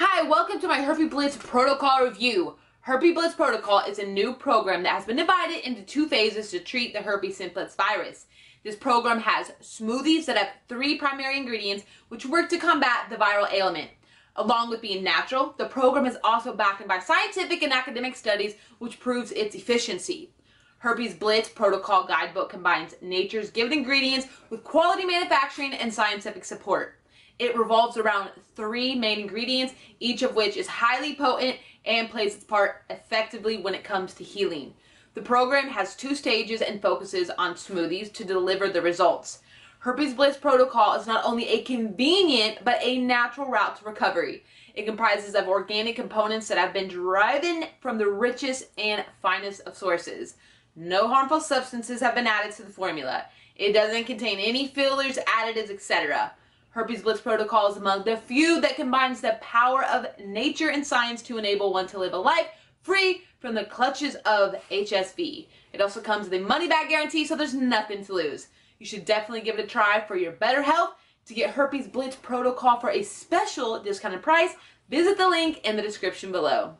Hi, welcome to my Herpes Blitz protocol review. Herpes Blitz protocol is a new program that has been divided into two phases to treat the herpes simplex virus. This program has smoothies that have three primary ingredients which work to combat the viral ailment. Along with being natural, the program is also backed by scientific and academic studies which proves its efficiency. Herpes Blitz Protocol Guidebook combines nature's given ingredients with quality manufacturing and scientific support. It revolves around three main ingredients, each of which is highly potent and plays its part effectively when it comes to healing. The program has two stages and focuses on smoothies to deliver the results. Herpes Blitz Protocol is not only a convenient but a natural route to recovery. It comprises of organic components that have been derived from the richest and finest of sources. No harmful substances have been added to the formula. It doesn't contain any fillers, additives, etc. Herpes Blitz Protocol is among the few that combines the power of nature and science to enable one to live a life free from the clutches of HSV. It also comes with a money back guarantee, so there's nothing to lose. You should definitely give it a try for your better health. To get Herpes Blitz Protocol for a special discounted price, visit the link in the description below.